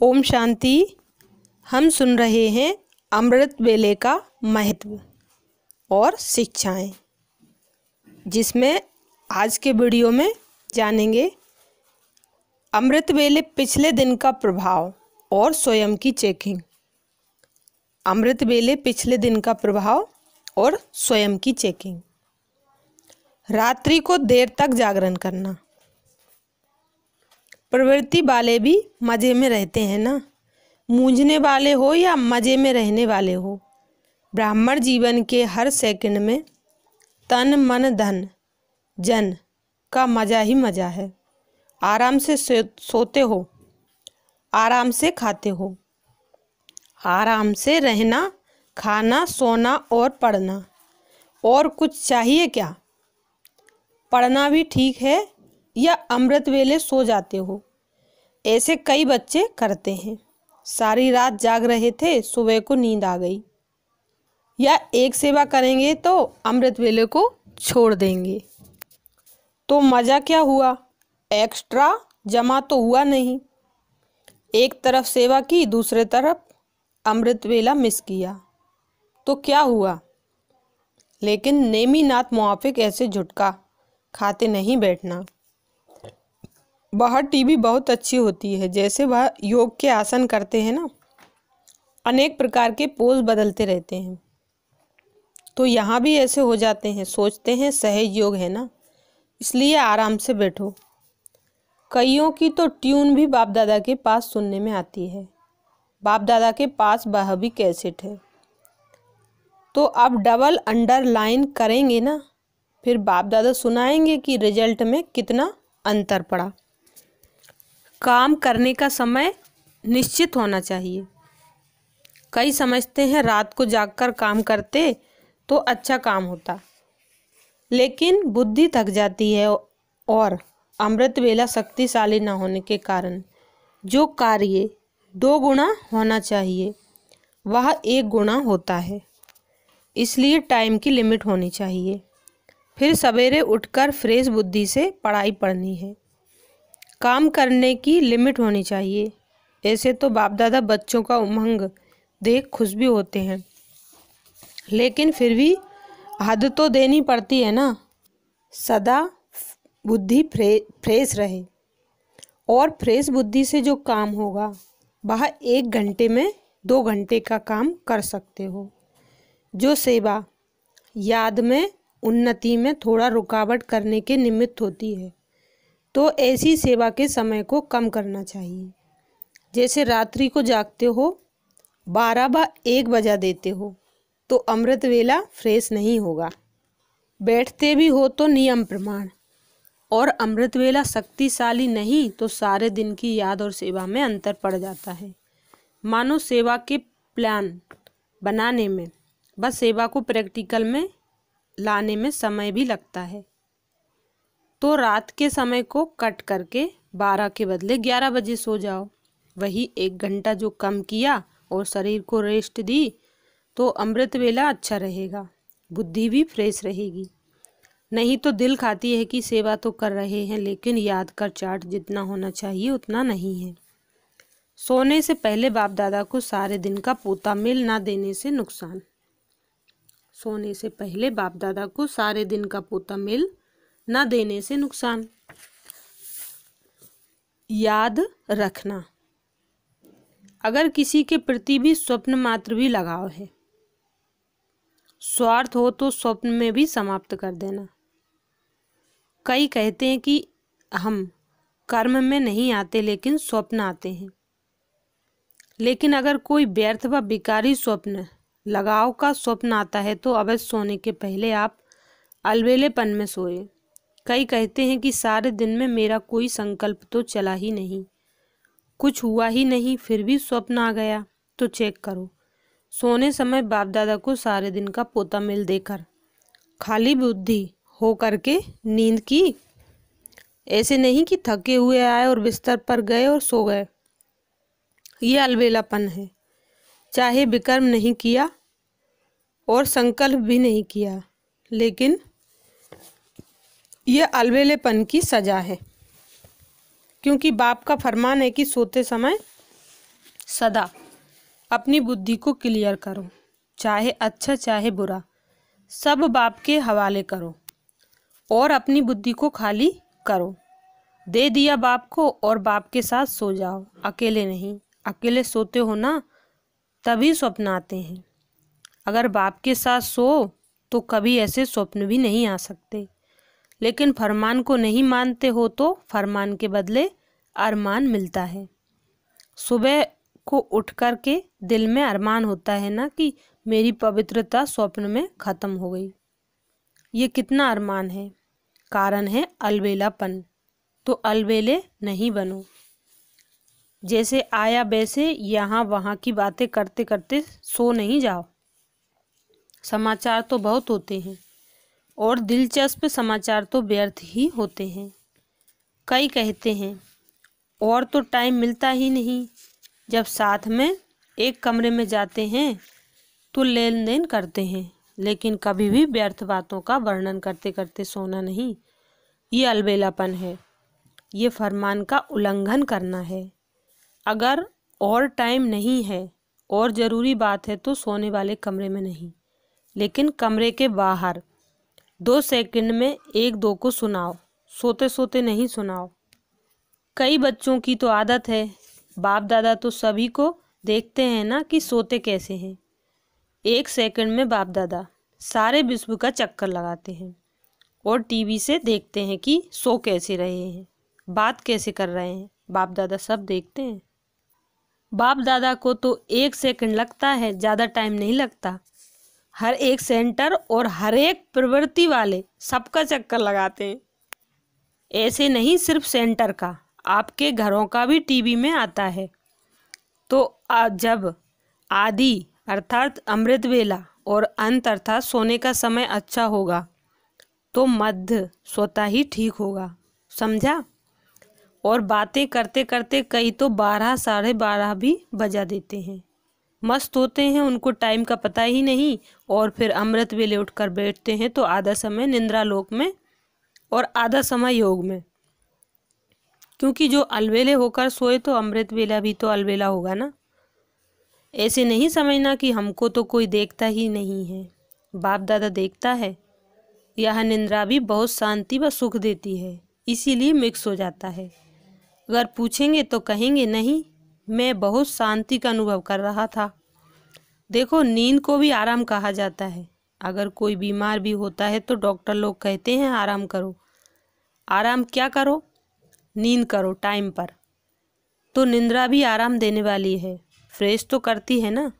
ओम शांति। हम सुन रहे हैं अमृत वेले का महत्व और शिक्षाएँ, जिसमें आज के वीडियो में जानेंगे अमृत वेले पिछले दिन का प्रभाव और स्वयं की चेकिंग। अमृत वेले पिछले दिन का प्रभाव और स्वयं की चेकिंग। रात्रि को देर तक जागरण करना। प्रवृत्ति वाले भी मज़े में रहते हैं ना? मूंझने वाले हो या मज़े में रहने वाले हो? ब्राह्मण जीवन के हर सेकंड में तन, मन, धन, जन का मज़ा ही मज़ा है। आराम से सोते हो, आराम से खाते हो, आराम से रहना, खाना, सोना और पढ़ना। और कुछ चाहिए क्या? पढ़ना भी ठीक है या अमृत वेले सो जाते हो। ऐसे कई बच्चे करते हैं। सारी रात जाग रहे थे, सुबह को नींद आ गई। या एक सेवा करेंगे तो अमृत वेले को छोड़ देंगे। तो मज़ा क्या हुआ? एक्स्ट्रा जमा तो हुआ नहीं। एक तरफ़ सेवा की, दूसरे तरफ़ अमृत वेला मिस किया। तो क्या हुआ? लेकिन नेमी नेमीनाथ मुआफिक ऐसे झुटका, खाते नहीं बैठना। वह टीवी बहुत अच्छी होती है, जैसे वह योग के आसन करते हैं ना, अनेक प्रकार के पोज बदलते रहते हैं। तो यहाँ भी ऐसे हो जाते हैं, सोचते हैं सहज योग है ना, इसलिए आराम से बैठो। कईयों की तो ट्यून भी बाप दादा के पास सुनने में आती है। बाप दादा के पास वह भी कैसेट है। तो अब डबल अंडरलाइन करेंगे ना, फिर बाप दादा सुनाएँगे कि रिज़ल्ट में कितना अंतर पड़ा। काम करने का समय निश्चित होना चाहिए। कई समझते हैं, रात को जागकर काम करते तो अच्छा काम होता। लेकिन बुद्धि थक जाती है और अमृत वेला शक्तिशाली न होने के कारण जो कार्य दो गुना होना चाहिए, वह एक गुना होता है। इसलिए टाइम की लिमिट होनी चाहिए। फिर सवेरे उठकर फ्रेश बुद्धि से पढ़ाई पढ़नी है। काम करने की लिमिट होनी चाहिए। ऐसे तो बाप दादा बच्चों का उमंग देख खुश भी होते हैं। लेकिन फिर भी हद तो देनी पड़ती है ना। सदा बुद्धि फ्रे, फ्रेश रहे। और फ्रेश बुद्धि से जो काम होगा, वह एक घंटे में दो घंटे का काम कर सकते हो। जो सेवा याद में, उन्नति में थोड़ा रुकावट करने के निमित्त होती है। तो ऐसी सेवा के समय को कम करना चाहिए। जैसे रात्रि को जागते हो, बारह व एक बजा देते हो तो अमृत वेला फ्रेश नहीं होगा। बैठते भी हो तो नियम प्रमाण। और अमृत वेला शक्तिशाली नहीं तो सारे दिन की याद और सेवा में अंतर पड़ जाता है। मानो सेवा के प्लान बनाने में, बस सेवा को प्रैक्टिकल में लाने में समय भी लगता है। तो रात के समय को कट करके बारह के बदले ग्यारह बजे सो जाओ। वही एक घंटा जो कम किया और शरीर को रेस्ट दी तो अमृत वेला अच्छा रहेगा, बुद्धि भी फ्रेश रहेगी। नहीं तो दिल खाती है कि सेवा तो कर रहे हैं, लेकिन याद कर चार्ट जितना होना चाहिए उतना नहीं है। सोने से पहले बाप दादा को सारे दिन का पोता मिल ना देने से नुकसान। सोने से पहले बाप दादा को सारे दिन का पोता मिल न देने से नुकसान। याद रखना, अगर किसी के प्रति भी स्वप्न मात्र भी लगाव है, स्वार्थ हो तो स्वप्न में भी समाप्त कर देना। कई कहते हैं कि हम कर्म में नहीं आते लेकिन स्वप्न आते हैं। लेकिन अगर कोई व्यर्थ व विकारी स्वप्न, लगाव का स्वप्न आता है तो अवश्य सोने के पहले आप अलवेलेपन में सोए। कई कहते हैं कि सारे दिन में मेरा कोई संकल्प तो चला ही नहीं। कुछ हुआ ही नहीं, फिर भी स्वप्न आ गया तो चेक करो। सोने समय बाप दादा को सारे दिन का पोता मिल देकर। खाली बुद्धि हो करके नींद की? ऐसे नहीं कि थके हुए आए और बिस्तर पर गए और सो गए। ये अलबेलापन है। चाहे विकर्म नहीं किया और संकल्प भी नहीं किया, लेकिन यह अलवेलेपन की सजा है। क्योंकि बाप का फरमान है कि सोते समय सदा अपनी बुद्धि को क्लियर करो, चाहे अच्छा चाहे बुरा। सब बाप के हवाले करो और अपनी बुद्धि को खाली करो। दे दिया बाप को और बाप के साथ सो जाओ। अकेले नहीं, अकेले सोते हो ना, तभी स्वप्न आते हैं। अगर बाप के साथ सो तो कभी ऐसे स्वप्न भी नहीं आ सकते। लेकिन फरमान को नहीं मानते हो तो फरमान के बदले अरमान मिलता है। सुबह को उठ कर के दिल में अरमान होता है ना कि मेरी पवित्रता स्वप्न में ख़त्म हो गई। ये कितना अरमान है। कारण है अलबेलापन। तो अलबेले नहीं बनो। जैसे आया वैसे यहाँ वहाँ की बातें करते करते सो नहीं जाओ। समाचार तो बहुत होते हैं। और दिलचस्प समाचार तो व्यर्थ ही होते हैं। कई कहते हैं, और तो टाइम मिलता ही नहीं। जब साथ में एक कमरे में जाते हैं तो लेन देन करते हैं। लेकिन कभी भी व्यर्थ बातों का वर्णन करते करते सोना नहीं। ये अलबेलापन है। ये फरमान का उल्लंघन करना है। अगर और टाइम नहीं है, और ज़रूरी बात है तो सोने वाले कमरे में नहीं। लेकिन कमरे के बाहर दो सेकंड में एक दो को सुनाओ। सोते सोते नहीं सुनाओ। कई बच्चों की तो आदत है। बाप दादा तो सभी को देखते हैं ना कि सोते कैसे हैं। एक सेकंड में बाप दादा सारे विश्व का चक्कर लगाते हैं और टीवी से देखते हैं कि सो कैसे रहे हैं, बात कैसे कर रहे हैं। बाप दादा सब देखते हैं। बाप दादा को तो एक सेकंड लगता है, ज़्यादा टाइम नहीं लगता। हर एक सेंटर और हर एक प्रवृत्ति वाले सबका चक्कर लगाते हैं। ऐसे नहीं सिर्फ़ सेंटर का, आपके घरों का भी टीवी में आता है। तो जब आदि अर्थात अमृत वेला और अंत अर्थात सोने का समय अच्छा होगा तो मध्य सोता ही ठीक होगा, समझा? और बातें करते करते कई तो बारह, साढ़े बारह भी बजा देते हैं। मस्त होते हैं, उनको टाइम का पता ही नहीं और फिर अमृत वेले उठकर बैठते हैं तो आधा समय निंद्रा लोक में और आधा समय योग में। क्योंकि जो अलवेले होकर सोए तो अमृत वेला भी तो अलवेला होगा ना। ऐसे नहीं समझना कि हमको तो कोई देखता ही नहीं है। बाप दादा देखता है, यह निंद्रा भी बहुत शांति व सुख देती है, इसीलिए मिक्स हो जाता है। अगर पूछेंगे तो कहेंगे नहीं मैं बहुत शांति का अनुभव कर रहा था। देखो, नींद को भी आराम कहा जाता है। अगर कोई बीमार भी होता है तो डॉक्टर लोग कहते हैं, आराम करो। आराम क्या करो? नींद करो, टाइम पर। तो निंद्रा भी आराम देने वाली है। फ्रेश तो करती है ना?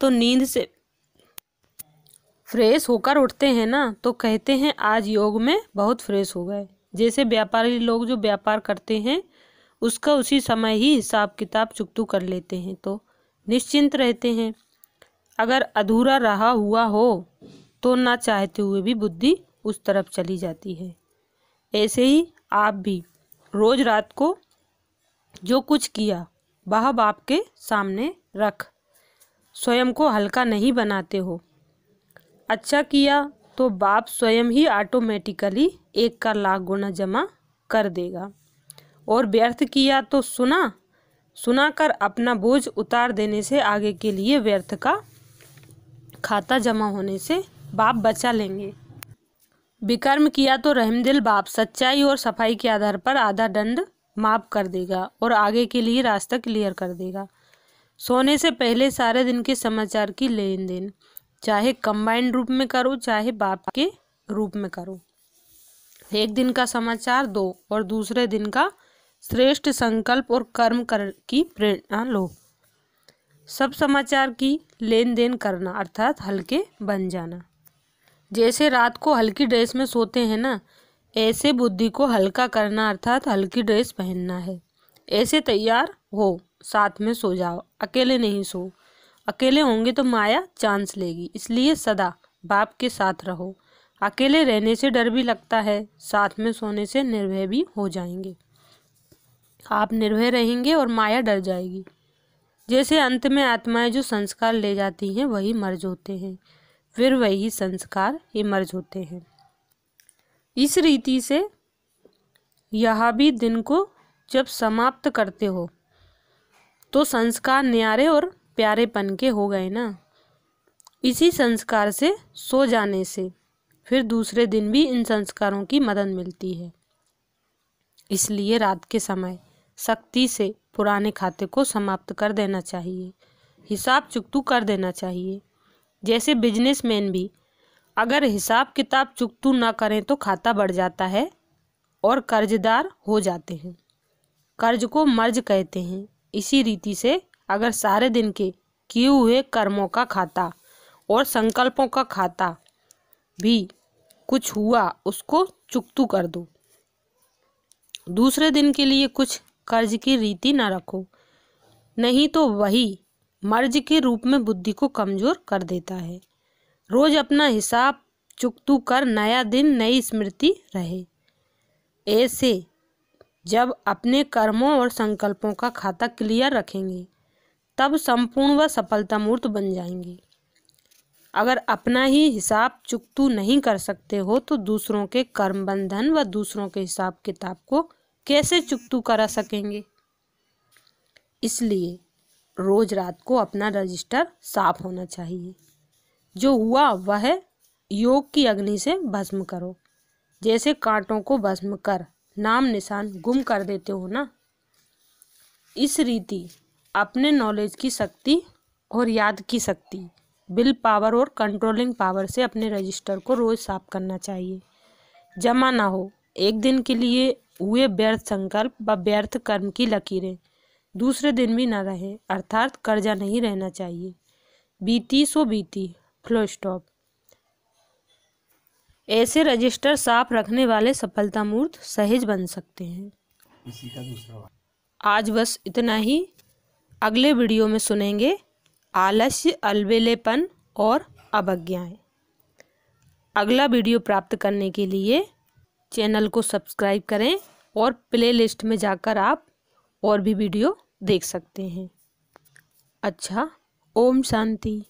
तो नींद से फ्रेश होकर उठते हैं ना? तो कहते हैं, आज योग में बहुत फ्रेश हो गए। जैसे व्यापारी लोग जो व्यापार करते हैं उसका उसी समय ही हिसाब किताब चुकतू कर लेते हैं। तो निश्चिंत रहते हैं। अगर अधूरा रहा हुआ हो तो ना चाहते हुए भी बुद्धि उस तरफ़ चली जाती है। ऐसे ही आप भी रोज रात को जो कुछ किया, वह बाप के सामने रख। स्वयं को हल्का नहीं बनाते हो। अच्छा किया तो बाप स्वयं ही ऑटोमेटिकली एक का लाख गुना जमा कर देगा। और व्यर्थ किया तो सुना। सुनाकर अपना बोझ उतार देने से आगे के लिए व्यर्थ का खाता जमा होने से बाप बचा लेंगे। विकर्म किया तो रहमदिल बाप, सच्चाई और सफ़ाई के आधार पर आधा दंड माफ़ कर देगा और आगे के लिए रास्ता क्लियर कर देगा। सोने से पहले सारे दिन के समाचार की लेन देन चाहे कंबाइंड रूप में करो, चाहे बाप के रूप में करो। एक दिन का समाचार दो और दूसरे दिन का श्रेष्ठ संकल्प और कर्म कर की प्रेरणा लो। सब समाचार की लेन देन करना, अर्थात हल्के बन जाना। जैसे रात को हल्की ड्रेस में सोते हैं ना, ऐसे बुद्धि को हल्का करना, अर्थात हल्की ड्रेस पहनना है। ऐसे तैयार हो, साथ में सो जाओ। अकेले नहीं सो। अकेले होंगे तो माया चांस लेगी। इसलिए सदा बाप के साथ रहो। अकेले रहने से डर भी लगता है, साथ में सोने से निर्भय भी हो जाएँगे। आप निर्भय रहेंगे और माया डर जाएगी। जैसे अंत में आत्माएँ जो संस्कार ले जाती हैं, वही मर्ज होते हैं। फिर वही संस्कार इमर्ज होते हैं। इस रीति से यह भी दिन को जब समाप्त करते हो तो संस्कार न्यारे और प्यारेपन के हो गए ना। इसी संस्कार से सो जाने से फिर दूसरे दिन भी इन संस्कारों की मदद मिलती है। इसलिए रात के समय सख्ती से पुराने खाते को समाप्त कर देना चाहिए। हिसाब चुकतू कर देना चाहिए। जैसे बिजनेसमैन भी, अगर हिसाब किताब चुकतू ना करें तो खाता बढ़ जाता है और कर्जदार हो जाते हैं। कर्ज को मर्ज कहते हैं। इसी रीति से अगर सारे दिन के किए हुए कर्मों का खाता और संकल्पों का खाता भी कुछ हुआ, उसको चुकतू कर दो। दूसरे दिन के लिए कुछ कर्ज की रीति ना रखो। नहीं तो वही मर्ज के रूप में बुद्धि को कमज़ोर कर देता है। रोज अपना हिसाब चुकतू कर नया दिन, नई स्मृति रहे। ऐसे जब अपने कर्मों और संकल्पों का खाता क्लियर रखेंगे, तब संपूर्ण व सफलता मूर्त बन जाएँगे। अगर अपना ही हिसाब चुकतू नहीं कर सकते हो तो दूसरों के कर्म बंधन व दूसरों के हिसाब किताब को कैसे चुकतू करा सकेंगे? इसलिए रोज रात को अपना रजिस्टर साफ़ होना चाहिए। जो हुआ वह योग की अग्नि से भस्म करो। जैसे कांटों को भस्म कर नाम निशान गुम कर देते हो ना? इस रीति अपने नॉलेज की शक्ति और याद की शक्ति बिल पावर और कंट्रोलिंग पावर से अपने रजिस्टर को रोज साफ़ करना चाहिए। जमा ना हो एक दिन के लिए हुए व्यर्थ संकल्प व व्यर्थ कर्म की लकीरें। दूसरे दिन भी न रहे अर्थात कर्जा नहीं रहना चाहिए। बीती सो बीती फ्लो स्टॉप। ऐसे रजिस्टर साफ़ रखने वाले सफलता मूर्त सहज बन सकते हैं। इसी का दूसरा आज बस इतना ही। अगले वीडियो में सुनेंगे आलस्य अलबेलेपन और अवज्ञाएँ। अगला वीडियो प्राप्त करने के लिए चैनल को सब्सक्राइब करें और प्ले लिस्ट में जाकर आप और भी वीडियो देख सकते हैं। अच्छा ओम शांति।